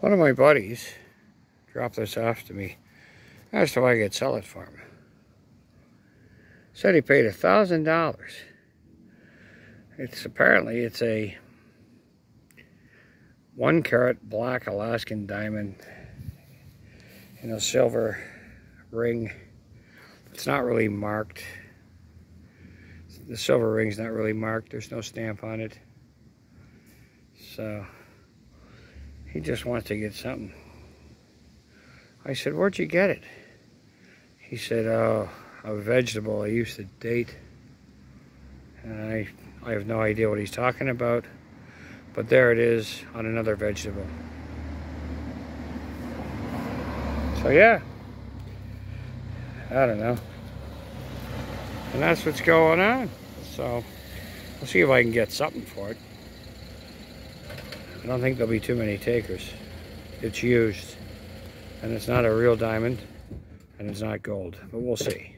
One of my buddies dropped this off to me. Asked if I could sell it for him. Said he paid a thousand dollars. It's apparently it's a one carat black Alaskan diamond in a silver ring. It's not really marked. The silver ring's not really marked. There's no stamp on it. So he just wants to get something. I said, where'd you get it? He said, oh, a vegetable I used to date. And I, I have no idea what he's talking about. But there it is on another vegetable. So yeah, I don't know. And that's what's going on. So we'll see if I can get something for it. I don't think there'll be too many takers. It's used. And it's not a real diamond. And it's not gold. But we'll see.